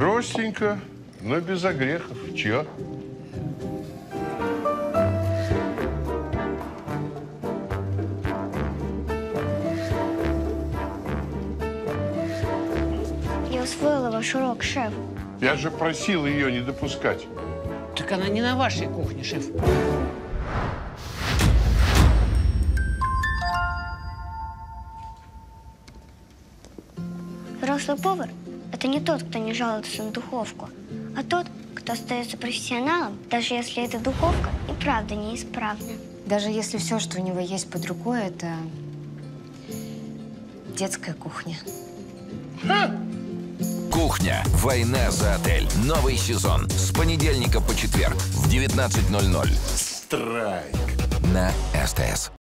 Простенько, но без огрехов. Чье? Я усвоила ваш урок, шеф. Я же просил ее не допускать. Так она не на вашей кухне, шеф. Взрослый повар – это не тот, кто не жалуется на духовку, а тот, кто остается профессионалом, даже если эта духовка и правда неисправна. Даже если все, что у него есть под рукой, это детская кухня. Кухня. Война за отель. Новый сезон. С понедельника по четверг в 19.00 Страйк. на СТС.